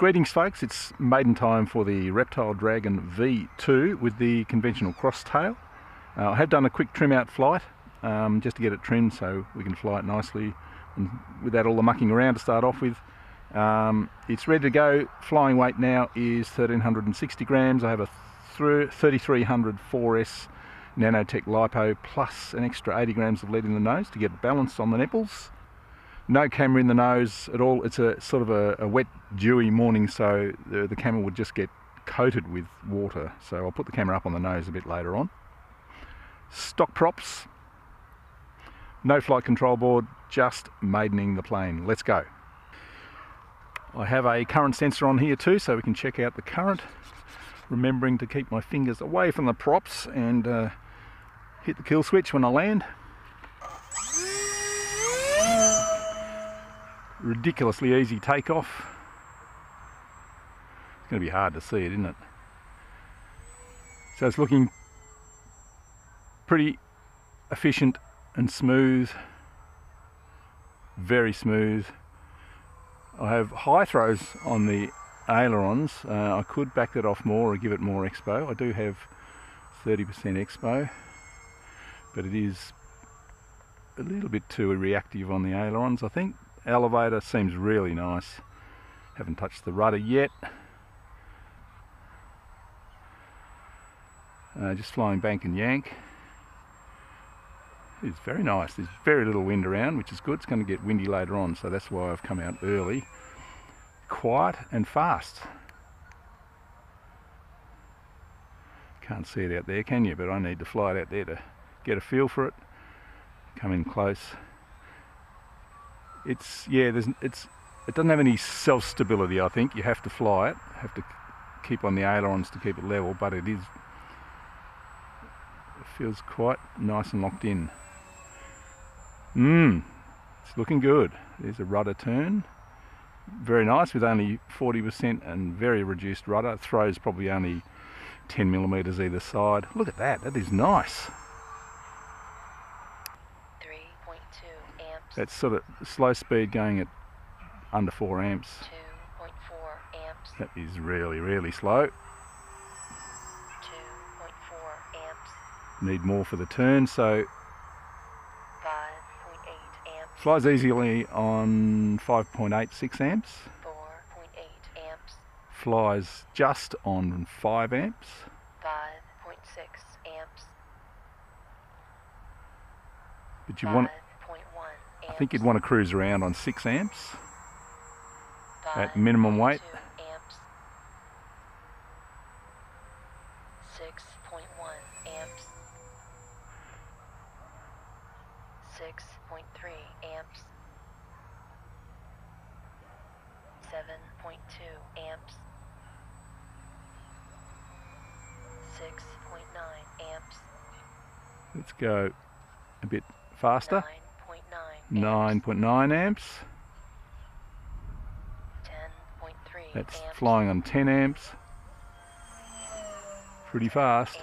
Greetings folks, it's maiden time for the Reptile Dragon V2 with the conventional cross tail. Uh, I have done a quick trim out flight um, just to get it trimmed so we can fly it nicely and without all the mucking around to start off with. Um, it's ready to go. Flying weight now is 1360 grams. I have a 3300 4S nanotech lipo plus an extra 80 grams of lead in the nose to get balance on the nipples no camera in the nose at all. It's a sort of a, a wet, dewy morning, so the, the camera would just get coated with water. So I'll put the camera up on the nose a bit later on. Stock props, no flight control board, just maidening the plane. Let's go. I have a current sensor on here too, so we can check out the current. Remembering to keep my fingers away from the props and uh, hit the kill switch when I land. Ridiculously easy takeoff. It's going to be hard to see it, isn't it? So it's looking pretty efficient and smooth, very smooth. I have high throws on the ailerons. Uh, I could back that off more or give it more expo. I do have 30% expo, but it is a little bit too reactive on the ailerons, I think elevator seems really nice. Haven't touched the rudder yet. Uh, just flying bank and yank. It's very nice. There's very little wind around which is good. It's going to get windy later on so that's why I've come out early. Quiet and fast. Can't see it out there can you? But I need to fly it out there to get a feel for it. Come in close it's yeah there's it's it doesn't have any self stability I think. You have to fly it have to keep on the ailerons to keep it level but it is it feels quite nice and locked in. Mmm it's looking good. There's a rudder turn. Very nice with only 40% and very reduced rudder. Throws probably only 10 millimeters either side. Look at that that is nice That's sort of slow speed going at under 4 amps. 2.4 amps. That is really, really slow. 2.4 amps. Need more for the turn, so 5.8 amps. Flies easily on 5.86 amps. 4.8 amps. Flies just on 5 amps. 5.6 amps. But you want I think you'd want to cruise around on 6 amps at minimum weight. Amps. 6.1 amps. 6.3 amps. 7.2 amps. 6.9 amps. Let's go a bit faster. 9.9 amps. 10.3 That's amps. flying on 10 amps. Pretty fast.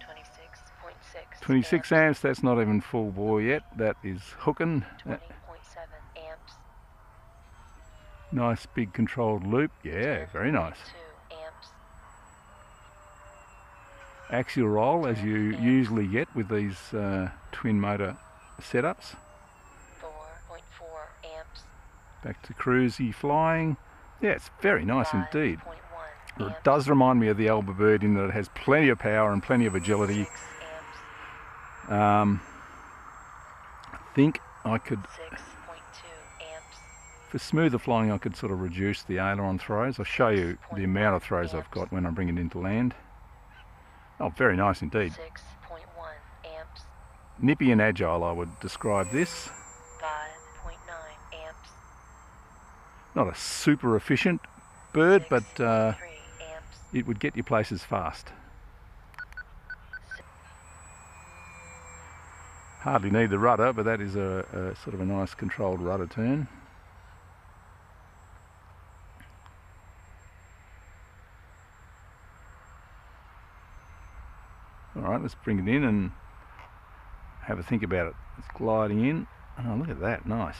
26.6 26 amps. amps, that's not even full bore yet. That is hooking. 20.7 amps. Nice big controlled loop. Yeah, very nice. Axial roll as you usually get with these uh, twin motor setups. 4.4 amps. Back to cruisy flying. Yeah, it's very nice indeed. It does remind me of the Elba Bird in that it has plenty of power and plenty of agility. Um, I think I could, for smoother flying, I could sort of reduce the aileron throws. I'll show you the amount of throws I've got when I bring it into land. Oh, very nice indeed. 6.1 amps. Nippy and agile, I would describe this. 5.9 amps. Not a super efficient bird, but uh, it would get you places fast. Hardly need the rudder, but that is a, a sort of a nice controlled rudder turn. Alright, let's bring it in and have a think about it. It's gliding in. Oh, look at that, nice.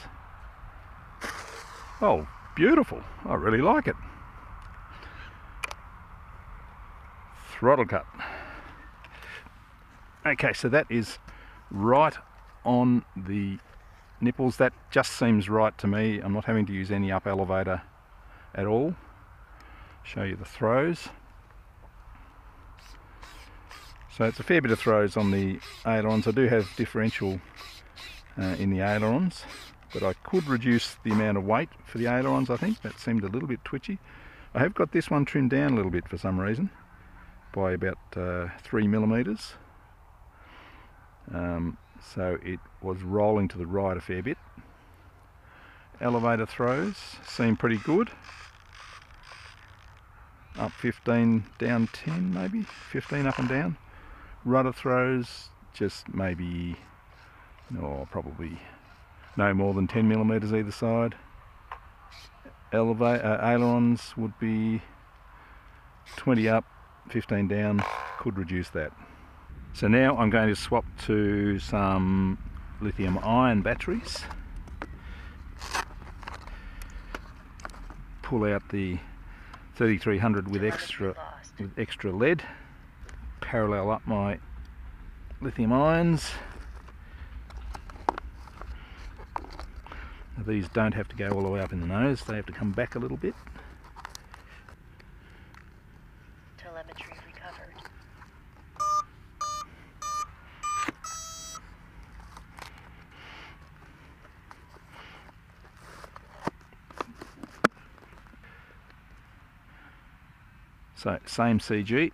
Oh, beautiful. I really like it. Throttle cut. Okay, so that is right on the nipples. That just seems right to me. I'm not having to use any up elevator at all. Show you the throws. So it's a fair bit of throws on the ailerons. I do have differential uh, in the ailerons, but I could reduce the amount of weight for the ailerons, I think. That seemed a little bit twitchy. I have got this one trimmed down a little bit for some reason by about uh, three millimeters. Um, so it was rolling to the right a fair bit. Elevator throws seem pretty good. Up 15, down 10 maybe, 15 up and down. Rudder throws just maybe, or oh, probably no more than 10 millimeters either side. Elevate, uh, ailerons would be 20 up, 15 down, could reduce that. So now I'm going to swap to some lithium ion batteries. Pull out the 3300 with extra with extra lead. Parallel up my lithium ions. These don't have to go all the way up in the nose, they have to come back a little bit. So same CG.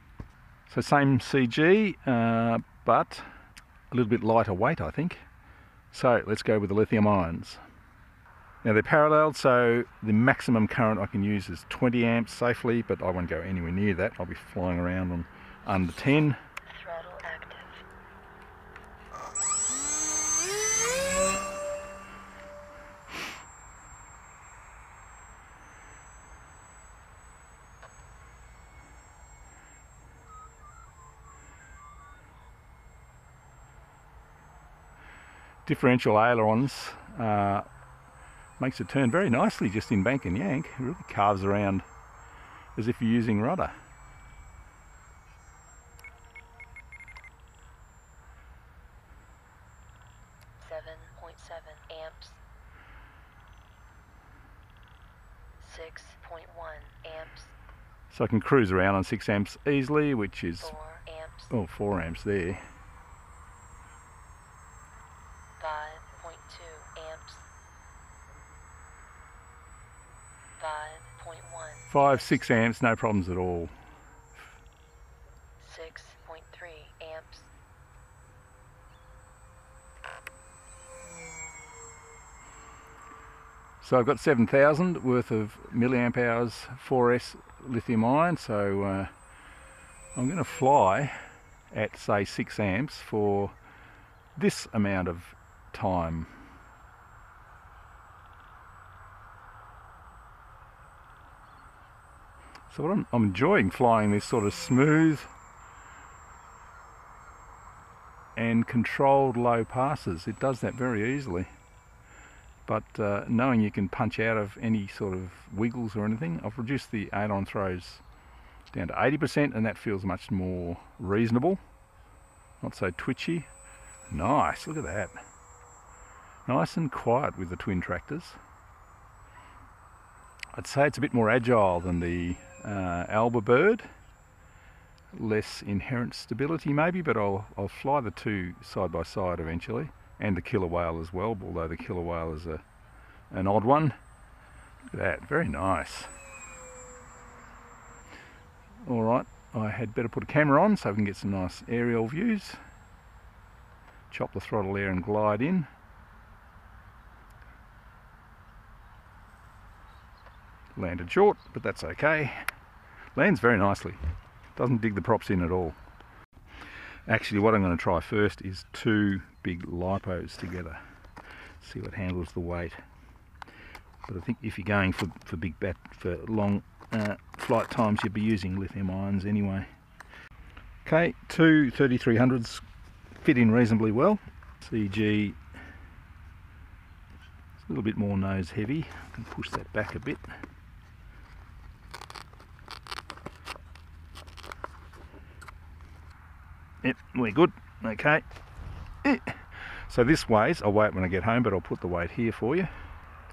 So same CG, uh, but a little bit lighter weight, I think. So let's go with the lithium ions. Now they're paralleled, so the maximum current I can use is 20 amps safely, but I won't go anywhere near that. I'll be flying around on under 10. Differential ailerons uh, makes it turn very nicely just in bank and yank. It really carves around as if you're using rudder. Seven point seven amps. Six point one amps. So I can cruise around on six amps easily, which is four amps. Oh, four amps there. 5, 6 amps, no problems at all. 6.3 amps. So I've got 7,000 worth of milliamp hours 4S lithium ion, so uh, I'm going to fly at say 6 amps for this amount of time. So what I'm, I'm enjoying flying this sort of smooth and controlled low passes. It does that very easily. But uh, knowing you can punch out of any sort of wiggles or anything, I've reduced the aileron throws down to 80% and that feels much more reasonable. Not so twitchy. Nice, look at that. Nice and quiet with the twin tractors. I'd say it's a bit more agile than the uh, Alba bird. Less inherent stability maybe, but I'll, I'll fly the two side by side eventually. And the killer whale as well, although the killer whale is a, an odd one. Look at that, very nice. Alright, I had better put a camera on so we can get some nice aerial views. Chop the throttle there and glide in. Landed short, but that's okay. Lands very nicely. Doesn't dig the props in at all. Actually, what I'm going to try first is two big lipos together. See what handles the weight. But I think if you're going for, for big bat for long uh, flight times, you'd be using lithium ions anyway. Okay, two 3300s fit in reasonably well. CG a little bit more nose heavy. I can push that back a bit. Yep, we're good. Okay. Eh. So this weighs, I'll wait when I get home, but I'll put the weight here for you.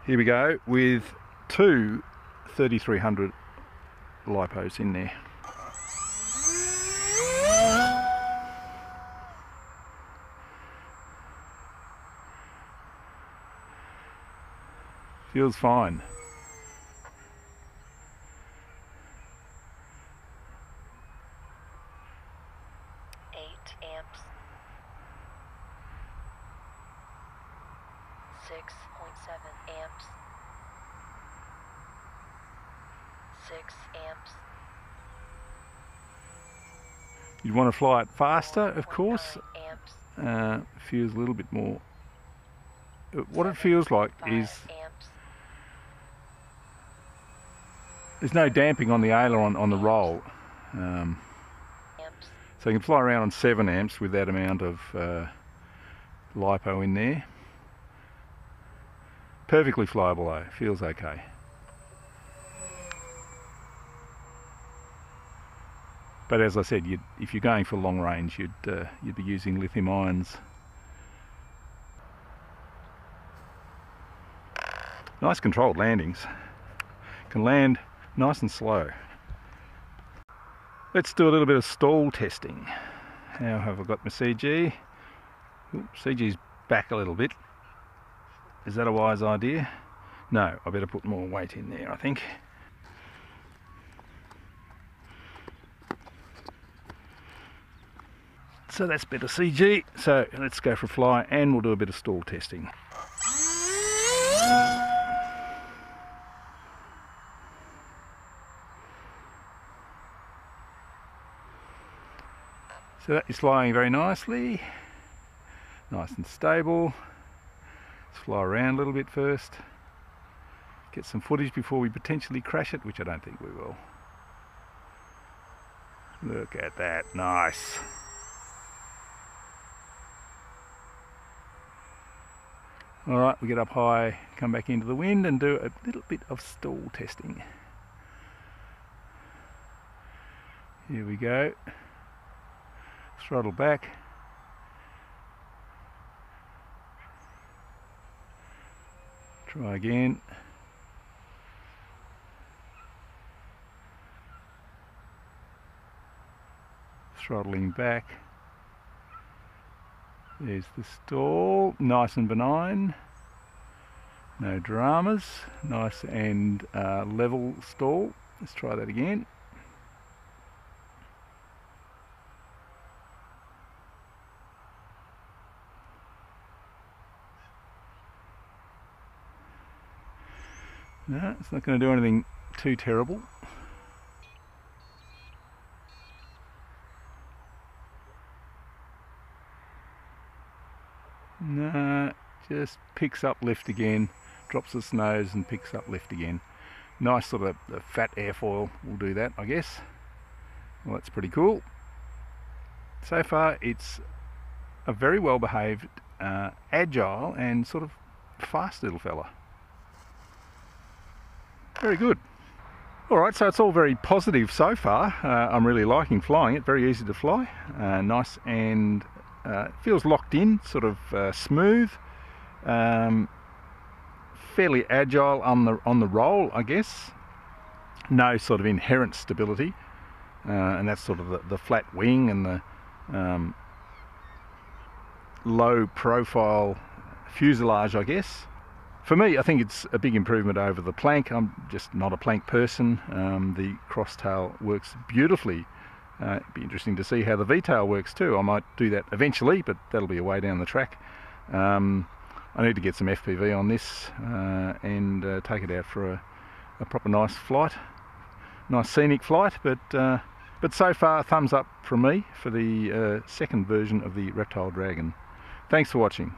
Here we go with two 3300 lipos in there. Feels fine. Eight amps. Six point seven amps. Six amps. You'd want to fly it faster, of course. 4.9 Amps. Uh, feels a little bit more. What it feels like is there's no damping on the aileron on the roll. Um, so you can fly around on 7 amps with that amount of uh, lipo in there. Perfectly flyable though, feels okay. But as I said, if you're going for long range, you'd uh, you'd be using lithium ions. Nice controlled landings. Can land nice and slow. Let's do a little bit of stall testing. How have I got my CG? Oop, CG's back a little bit. Is that a wise idea? No, I better put more weight in there, I think. So that's better CG. So let's go for a fly and we'll do a bit of stall testing. So that is flying very nicely, nice and stable. Let's fly around a little bit first, get some footage before we potentially crash it, which I don't think we will. Look at that, nice. Alright, we get up high, come back into the wind and do a little bit of stall testing. Here we go throttle back. Try again. Throttling back. There's the stall, nice and benign. No dramas, nice and uh, level stall. Let's try that again. No, it's not going to do anything too terrible. No, just picks up lift again, drops its nose and picks up lift again. Nice sort of fat airfoil will do that, I guess. Well, that's pretty cool. So far, it's a very well behaved, uh, agile, and sort of fast little fella. Very good. All right, so it's all very positive so far. Uh, I'm really liking flying it. Very easy to fly, uh, nice and uh, feels locked in, sort of uh, smooth, um, fairly agile on the on the roll, I guess. No sort of inherent stability, uh, and that's sort of the, the flat wing and the um, low profile fuselage, I guess for me, I think it's a big improvement over the plank. I'm just not a plank person. Um, the crosstail works beautifully. Uh, it'd be interesting to see how the V-tail works too. I might do that eventually, but that'll be a way down the track. Um, I need to get some FPV on this uh, and uh, take it out for a, a, proper nice flight, nice scenic flight. But uh, but so far, thumbs up from me for the uh, second version of the Reptile Dragon. Thanks for watching.